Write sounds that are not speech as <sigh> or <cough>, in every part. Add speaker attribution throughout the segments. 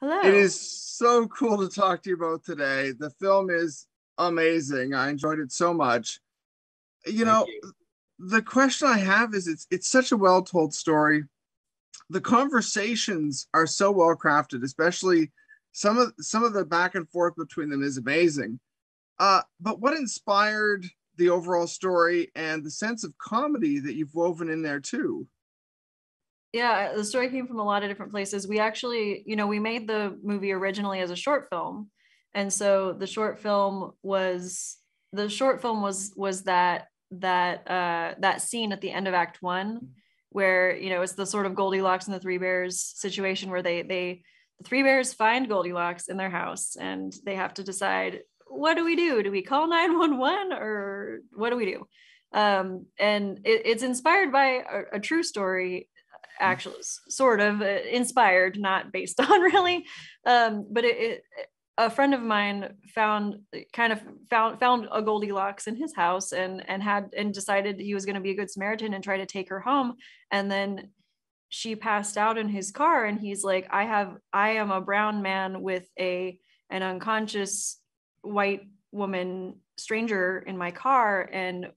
Speaker 1: Hello.
Speaker 2: It is so cool to talk to you both today. The film is amazing. I enjoyed it so much. You
Speaker 3: Thank
Speaker 2: know,
Speaker 3: you.
Speaker 2: the question I have is it's it's such a well-told story. The conversations are so well crafted, especially some of some of the back and forth between them is amazing. Uh, but what inspired the overall story and the sense of comedy that you've woven in there too?
Speaker 1: Yeah the story came from a lot of different places. We actually you know we made the movie originally as a short film and so the short film was the short film was was that that uh that scene at the end of act one where you know it's the sort of goldilocks and the three bears situation where they they the three bears find goldilocks in their house and they have to decide what do we do? Do we call 911 or what do we do? Um and it, it's inspired by a, a true story actually sort of uh, inspired not based <laughs> on really. Um but it, it a friend of mine found kind of found found a goldilocks in his house and and had and decided he was going to be a good samaritan and try to take her home. And then she passed out in his car and he's like i have i am a brown man with a an unconscious white woman stranger in my car and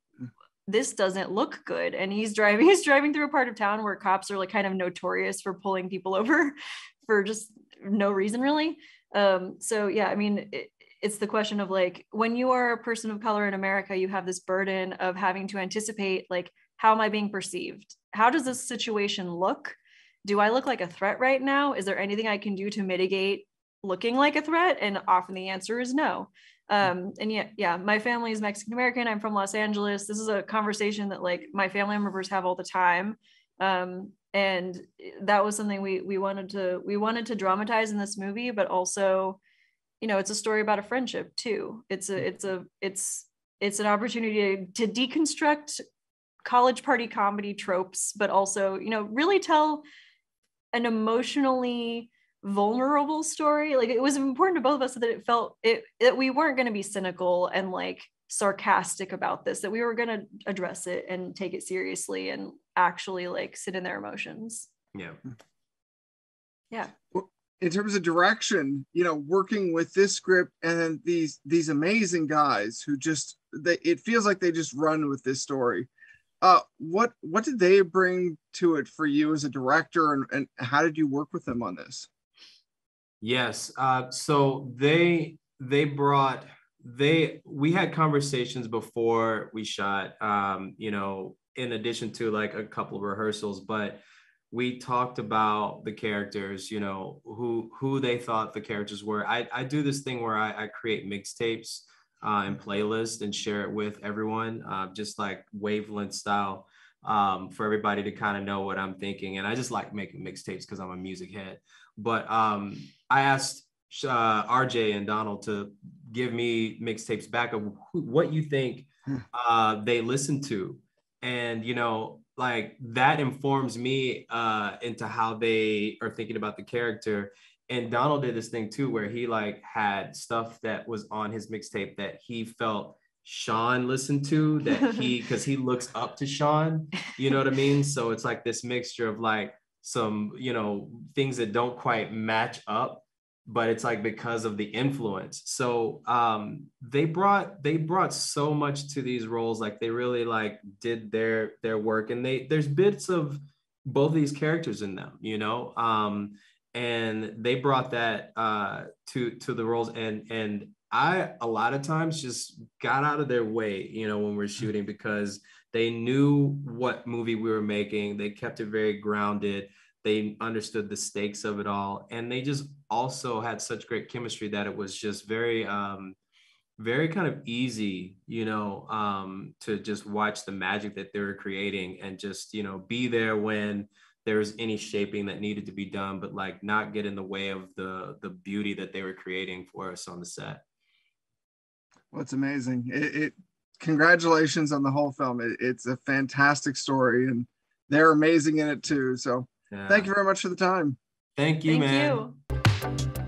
Speaker 1: this doesn't look good. And he's driving <laughs> he's driving through a part of town where cops are like kind of notorious for pulling people <laughs> over for just no reason really. Um so yeah i mean it, it's the question of like when you are a person of color in america you have this burden of having to anticipate like how am i being perceived? How does this situation look? Do i look like a threat right now? Is there anything i can do to mitigate looking like a threat? And often the answer is no um and yeah yeah my family is mexican american i'm from los angeles. This is a conversation that like my family members have all the time. Um and that was something we we wanted to we wanted to dramatize in this movie but also you know it's a story about a friendship too. It's a it's a it's it's an opportunity to, to deconstruct college party comedy tropes but also you know really tell an emotionally vulnerable story like it was important to both of us that it felt it that we weren't going to be cynical and like sarcastic about this that we were going to address it and take it seriously and actually like sit in their emotions
Speaker 3: Yeah.
Speaker 1: yeah
Speaker 2: in terms of direction, you know, working with this script and then these these amazing guys who just they it feels like they just run with this story. Uh what what did they bring to it for you as a director and, and how did you work with them on this?
Speaker 3: Yes. Uh, so they they brought they we had conversations before we shot. Um, you know, in addition to like a couple of rehearsals, but we talked about the characters. You know, who who they thought the characters were. I I do this thing where I, I create mixtapes uh, and playlist and share it with everyone, uh, just like wavelength style um, for everybody to kind of know what I'm thinking. And I just like making mixtapes because I'm a music head. But um, I asked uh, RJ and Donald to give me mixtapes back of who, what you think uh, they listen to. And, you know, like that informs me uh, into how they are thinking about the character. And Donald did this thing too, where he like had stuff that was on his mixtape that he felt Sean listened to that he <laughs> because he looks up to Sean, you know what I mean? So it's like this mixture of like some, you know, things that don't quite match up, but it's like because of the influence. So um they brought they brought so much to these roles, like they really like did their their work and they there's bits of both these characters in them, you know. Um and they brought that uh to to the roles and and I a lot of times just got out of their way, you know, when we're shooting because they knew what movie we were making. They kept it very grounded. They understood the stakes of it all, and they just also had such great chemistry that it was just very, um, very kind of easy, you know, um, to just watch the magic that they were creating and just, you know, be there when there's any shaping that needed to be done, but like not get in the way of the the beauty that they were creating for us on the set.
Speaker 2: Well, it's amazing. It, it congratulations on the whole film. It, it's a fantastic story and they're amazing in it too. So
Speaker 3: Yeah.
Speaker 2: thank you very much for the time.
Speaker 3: Thank you,
Speaker 1: thank
Speaker 3: man.
Speaker 1: you